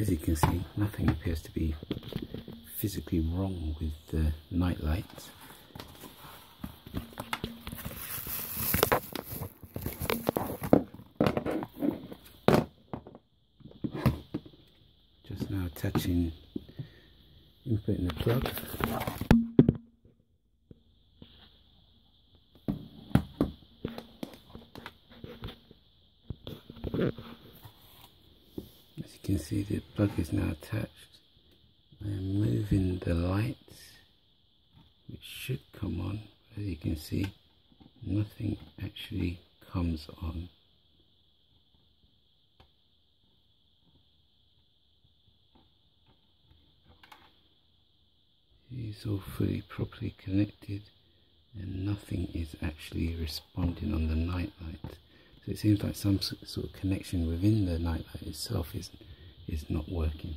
as you can see nothing appears to be physically wrong with the night lights. Just now attaching input in the plug you can see the plug is now attached. I am moving the lights which should come on. As you can see nothing actually comes on. It's all fully properly connected and nothing is actually responding on the night light. So it seems like some sort of connection within the nightlight itself is is not working